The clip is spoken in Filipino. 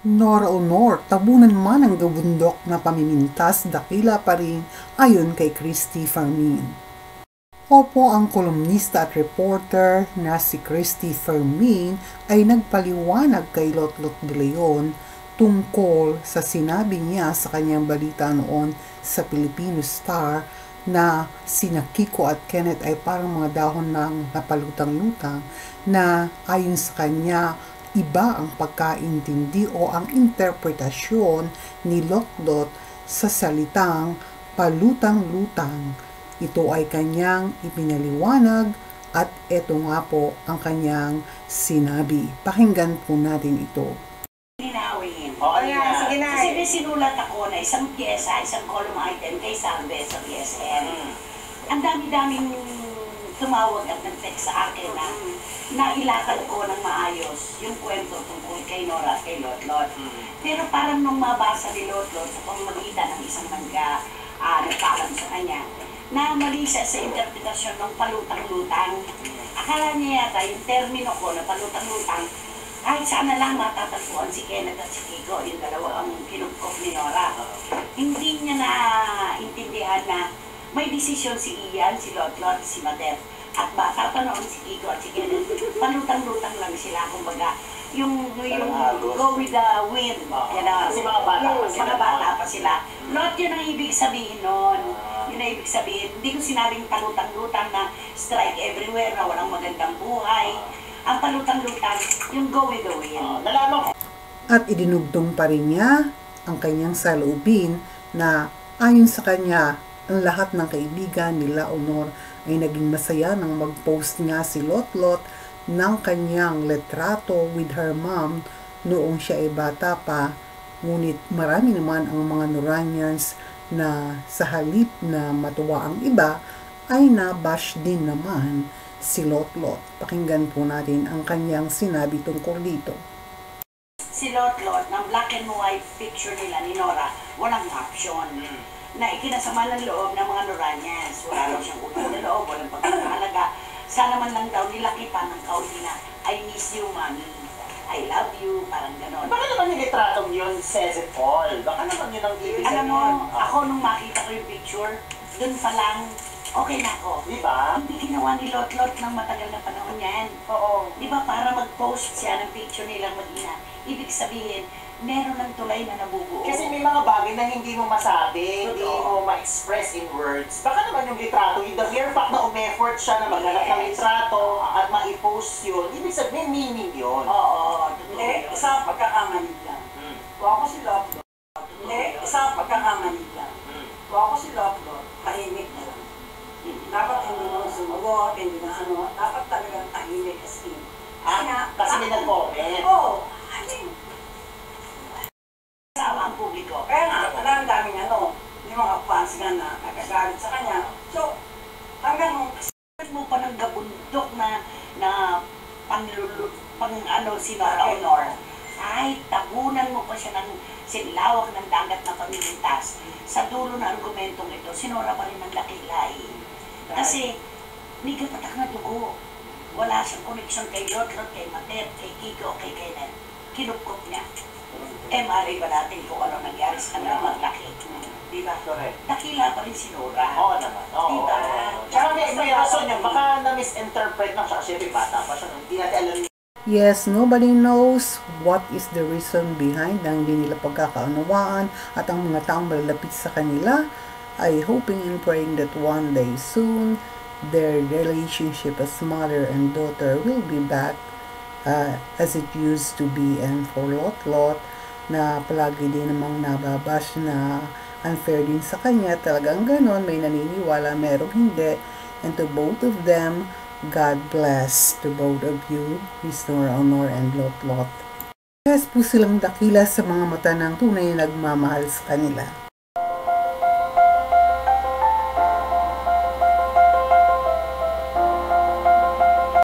Nora Honor, tabunan man ang gabundok na pamimintas, dakila pa rin ayon kay Christy Fermin. Opo, ang kolumnista at reporter na si Christy Fermin ay nagpaliwanag kay Lotlot de Leon tungkol sa sinabi niya sa kanyang balita noon sa Filipino Star na sina Kiko at Kenneth ay parang mga dahon ng napalutang-lutang na ayon sa kanya iba ang pagkaintindi o ang interpretasyon ni Lotlot sa salitang palutang-lutang. Ito ay kanyang ipinaliwanag at ito nga po ang kanyang sinabi. Pakinggan po natin ito. Linawin. Oo, na. Sige na. Kasi may sinulat ako na isang pyesa, isang column item kay Salve sa PSN. Mm. Ang dami-daming tumawag at nag-text sa akin na nailakad ko ng maayos yung kwento tungkol kay Nora at kay Lotlot. Mm. Pero parang nung mabasa ni Lotlot sa pamamagitan ng isang mangga, uh, nagpaalam sa kanya, na mali siya sa interpretasyon ng palutang-lutang. Akala niya yata yung termino ko na palutang-lutang, kahit saan na lang matatagpuan si Kenneth at si Kiko, yung dalawa ang kinugkop ni Nora. Hindi niya na intindihan na may desisyon si Ian, si Lotlot, si Madet. At bata pa noon si Kiko at si Kenneth, palutang-lutang lang sila, kumbaga, yung, yung go with the wind. Oo. Yan ang- Kasi mga bata pa sila. Mga bata pa sila. Lot yun ang ibig sabihin nun. Yun ang ibig sabihin. Hindi ko sinabing palutang-lutang na strike everywhere, na walang magandang buhay. Ang palutang-lutang, yung go with the wind. Nalaman ko. At idinugtong pa rin niya ang kanyang saloobin na ayon sa kanya, ang lahat ng kaibigan nila Honor ay naging masaya nang mag-post nga si Lotlot ng kanyang letrato with her mom noong siya ay bata pa. Ngunit marami naman ang mga Noranians na sa halip na matuwa ang iba ay nabash din naman si Lotlot. Pakinggan po natin ang kanyang sinabi tungkol dito. Si Lotlot, ng black and white picture nila ni Nora, walang caption. Na ikinasama ng loob ng mga Noranians. Wala raw siyang utang na loob, walang pagkakahalaga. Sana man lang daw nila kita ng kauli na, I miss you, mommy. I love you, parang ganon. Baka naman yung litratong yun says it all. Baka naman yun ang ibig Alam mo, ako nung makita ko yung picture, dun pa lang, okay na ako. Di ba? Hindi ginawa ni Lotlot ng matagal na panahon yan. Oo. Di ba para mag-post siya ng picture nilang mag-ina, ibig sabihin, meron ng tulay na nabubuo. Kasi may mga bagay na hindi mo masabi, hindi Totoo. mo ma-express in words. Baka naman yung litrato, yung the mere fact na umeffort siya na maghanap ng Yes. litrato at ma-post yun, ibig sabihin, may meaning yun. Oo, Hindi, isang pagkakamali lang. Mm. Kung ako si Lotlot, hindi, isang pagkakamali lang. Mm. Kung ako si Lotlot, tahimik na lang. Dapat hindi mo sumagot, hindi na ano, dapat talagang tahimik as in. Ah, kasi may nag-comment. Oo, na nagagalit sa kanya. So, hanggang nung mo pa ng gabundok na na panlulu, pang ano si Nora Honor. Ay, tabunan mo pa siya ng sinlawak ng dagat na pamilintas. Sa dulo ng argumentong ito, sinora pa rin ng dakilay. Kasi, may kapatak na dugo. Wala siyang connection kay Lotlot, kay Matet, kay Kiko, kay Kenneth. Kinupkop niya. Eh, malay ba natin kung ano nangyari sa kanila maglaki? Di ba? Correct. Dakila pa rin si Nora. Oo naman. Oo. Diba? Tsaka may, may rason yun. Baka na-misinterpret lang siya kasi may bata pa siya. Hindi natin alam Yes, nobody knows what is the reason behind ang hindi nila pagkakaunawaan at ang mga taong malalapit sa kanila ay hoping and praying that one day soon their relationship as mother and daughter will be back uh, as it used to be and for Lot Lot na palagi din namang nababash na unfair din sa kanya talagang ganon may naniniwala merong hindi and to both of them God bless to both of you, Miss Nora Honor and Lot Lot. Yes po silang dakila sa mga mata ng tunay na nagmamahal sa kanila.